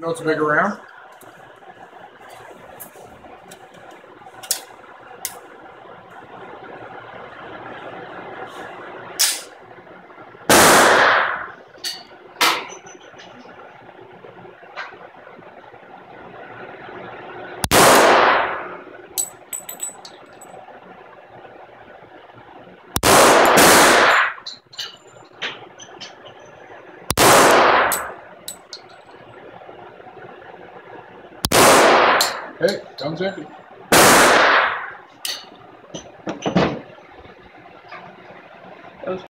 Know it's a big round? Okay, sounds empty.